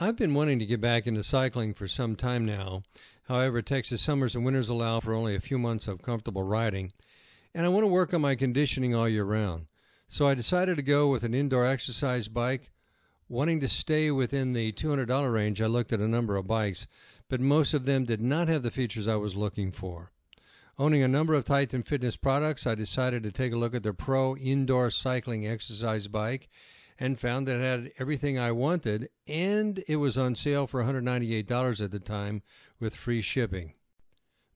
I've been wanting to get back into cycling for some time now. However, Texas summers and winters allow for only a few months of comfortable riding, and I want to work on my conditioning all year round. So I decided to go with an indoor exercise bike. Wanting to stay within the $200 range, I looked at a number of bikes, but most of them did not have the features I was looking for. Owning a number of Titan Fitness products, I decided to take a look at their Pro Indoor Cycling Exercise Bike and found that it had everything I wanted, and it was on sale for $198 at the time with free shipping.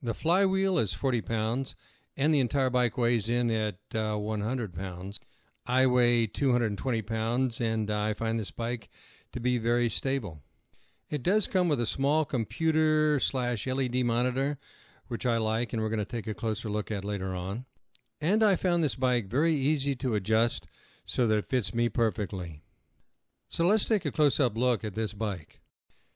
The flywheel is 40 pounds, and the entire bike weighs in at uh, 100 pounds. I weigh 220 pounds, and I find this bike to be very stable. It does come with a small computer slash LED monitor, which I like, and we're going to take a closer look at later on. And I found this bike very easy to adjust so that it fits me perfectly. So let's take a close up look at this bike.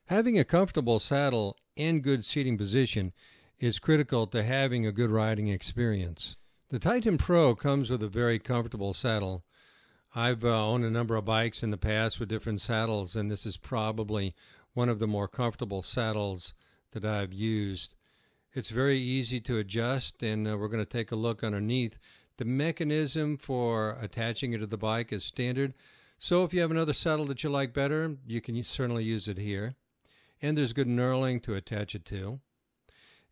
Having a comfortable saddle and good seating position is critical to having a good riding experience. The Titan Pro comes with a very comfortable saddle. I've uh, owned a number of bikes in the past with different saddles, and this is probably one of the more comfortable saddles that I've used. It's very easy to adjust, and uh, we're going to take a look underneath the mechanism for attaching it to the bike is standard. So if you have another saddle that you like better, you can certainly use it here. And there's good knurling to attach it to.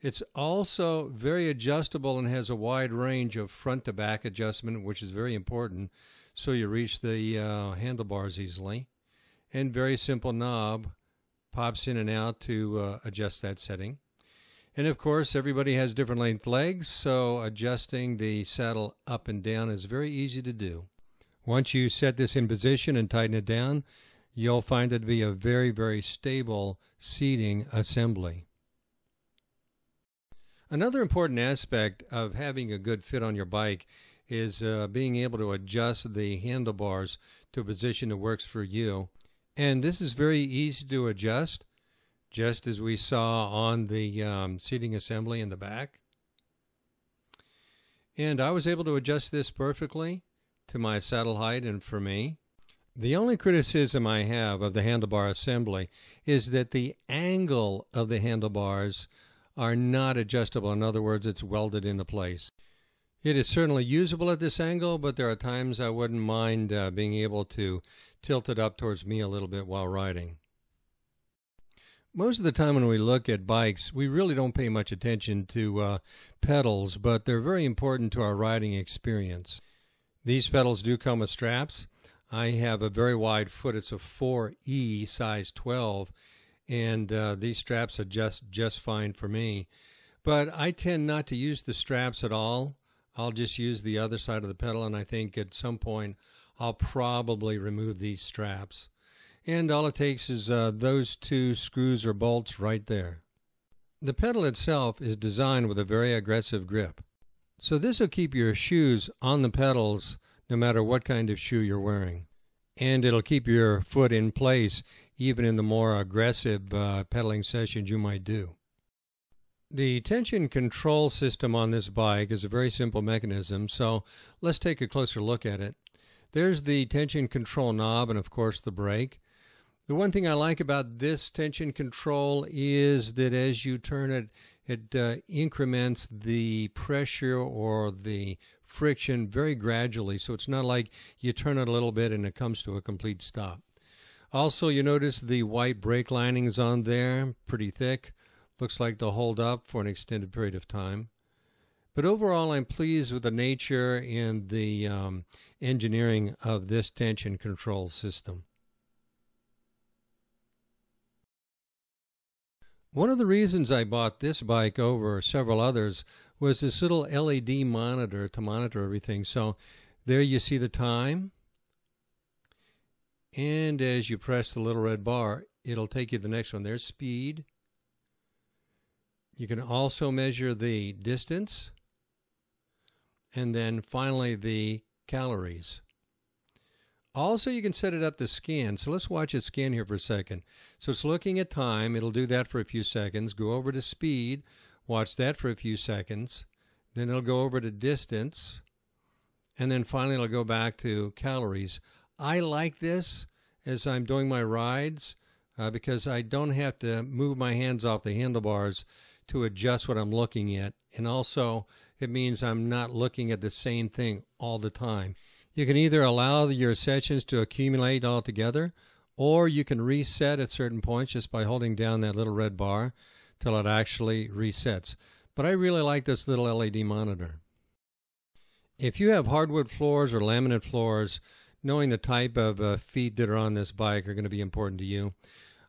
It's also very adjustable and has a wide range of front to back adjustment, which is very important. So you reach the uh, handlebars easily. And very simple knob pops in and out to uh, adjust that setting. And of course, everybody has different length legs, so adjusting the saddle up and down is very easy to do. Once you set this in position and tighten it down, you'll find it to be a very, very stable seating assembly. Another important aspect of having a good fit on your bike is uh, being able to adjust the handlebars to a position that works for you. And this is very easy to adjust just as we saw on the um, seating assembly in the back. And I was able to adjust this perfectly to my saddle height and for me. The only criticism I have of the handlebar assembly is that the angle of the handlebars are not adjustable. In other words, it's welded into place. It is certainly usable at this angle, but there are times I wouldn't mind uh, being able to tilt it up towards me a little bit while riding. Most of the time when we look at bikes, we really don't pay much attention to uh, pedals, but they're very important to our riding experience. These pedals do come with straps. I have a very wide foot. It's a 4E size 12, and uh, these straps adjust just fine for me. But I tend not to use the straps at all. I'll just use the other side of the pedal, and I think at some point I'll probably remove these straps. And all it takes is uh, those two screws or bolts right there. The pedal itself is designed with a very aggressive grip. So this will keep your shoes on the pedals no matter what kind of shoe you're wearing. And it'll keep your foot in place even in the more aggressive uh, pedaling sessions you might do. The tension control system on this bike is a very simple mechanism, so let's take a closer look at it. There's the tension control knob and, of course, the brake. The one thing I like about this tension control is that as you turn it, it uh, increments the pressure or the friction very gradually. So it's not like you turn it a little bit and it comes to a complete stop. Also, you notice the white brake linings on there, pretty thick. Looks like they'll hold up for an extended period of time. But overall, I'm pleased with the nature and the um, engineering of this tension control system. One of the reasons I bought this bike over several others was this little LED monitor to monitor everything. So there you see the time. And as you press the little red bar, it'll take you to the next one. There's speed. You can also measure the distance. And then finally the calories. Also, you can set it up to scan. So let's watch it scan here for a second. So it's looking at time. It'll do that for a few seconds. Go over to speed. Watch that for a few seconds. Then it'll go over to distance. And then finally, it'll go back to calories. I like this as I'm doing my rides. uh, because I don't have to move my hands off the handlebars to adjust what I'm looking at. And also, it means I'm not looking at the same thing all the time. You can either allow your sessions to accumulate all together, or you can reset at certain points just by holding down that little red bar till it actually resets. But I really like this little LED monitor. If you have hardwood floors or laminate floors, knowing the type of uh, feet that are on this bike are going to be important to you.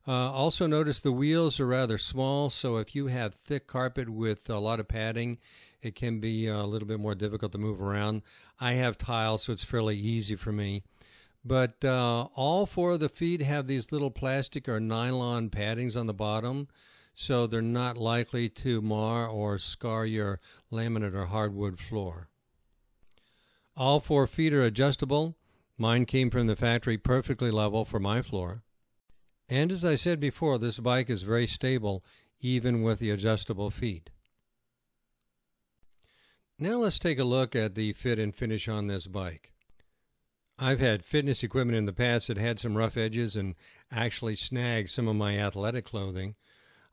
Uh, also, notice the wheels are rather small, so if you have thick carpet with a lot of padding, it can be a little bit more difficult to move around. I have tiles, so it's fairly easy for me. But uh, all four of the feet have these little plastic or nylon paddings on the bottom, so they're not likely to mar or scar your laminate or hardwood floor. All four feet are adjustable. Mine came from the factory perfectly level for my floor. And as I said before, this bike is very stable even with the adjustable feet. Now let's take a look at the fit and finish on this bike. I've had fitness equipment in the past that had some rough edges and actually snagged some of my athletic clothing.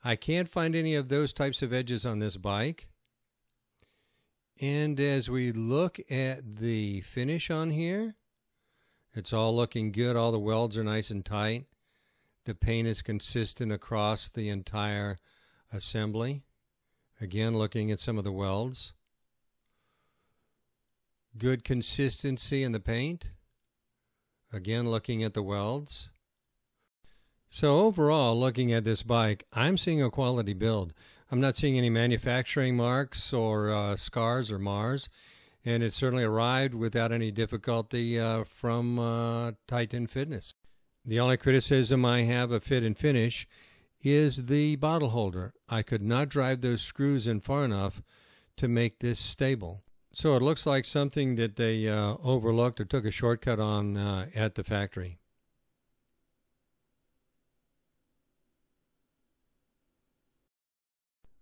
I can't find any of those types of edges on this bike. And as we look at the finish on here, it's all looking good. All the welds are nice and tight. The paint is consistent across the entire assembly. Again, looking at some of the welds. Good consistency in the paint. Again, looking at the welds. So overall, looking at this bike, I'm seeing a quality build. I'm not seeing any manufacturing marks or uh, scars or mars, and it certainly arrived without any difficulty uh, from uh, Titan Fitness. The only criticism I have of fit and finish is the bottle holder. I could not drive those screws in far enough to make this stable. So it looks like something that they uh, overlooked or took a shortcut on uh, at the factory.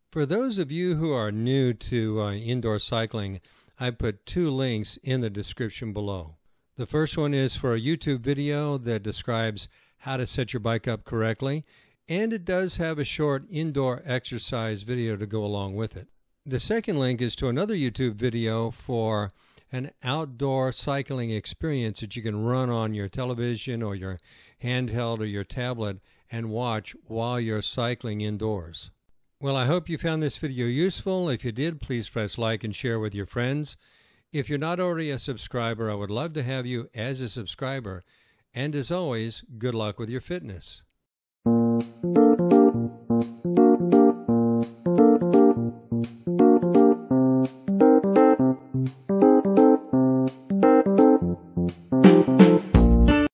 For those of you who are new to uh, indoor cycling, I put two links in the description below. The first one is for a YouTube video that describes how to set your bike up correctly, and it does have a short indoor exercise video to go along with it. The second link is to another YouTube video for an outdoor cycling experience that you can run on your television or your handheld or your tablet and watch while you're cycling indoors. Well, I hope you found this video useful. If you did, please press like and share with your friends. If you're not already a subscriber, I would love to have you as a subscriber. And as always, good luck with your fitness.